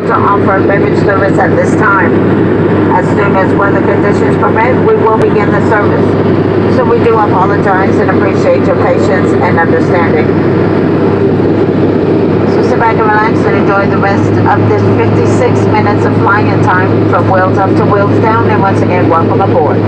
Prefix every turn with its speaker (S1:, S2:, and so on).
S1: to offer beverage service at this time. As soon as weather conditions permit, we will begin the service. So we do apologize and appreciate your patience and understanding. So sit back and relax and enjoy the rest of this 56 minutes of flying time from wheels up to wheels down. And once again, welcome aboard.